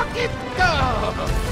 fucking go!